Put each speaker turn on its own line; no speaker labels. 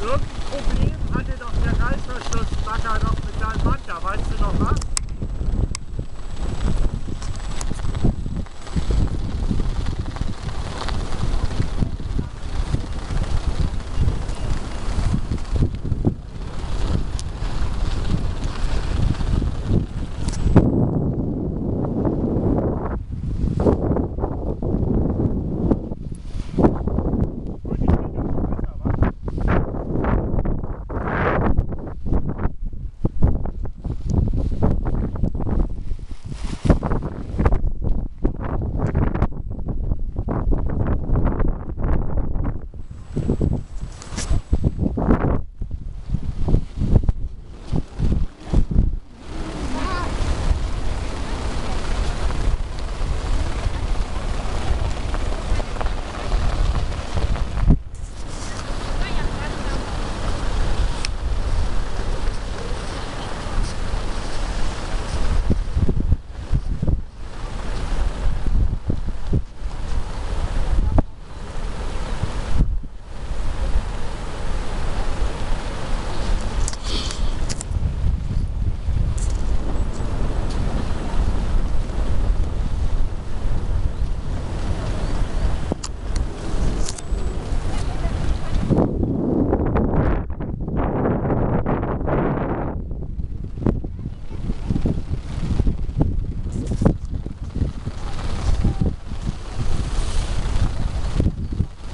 Irgendein Problem hatte doch der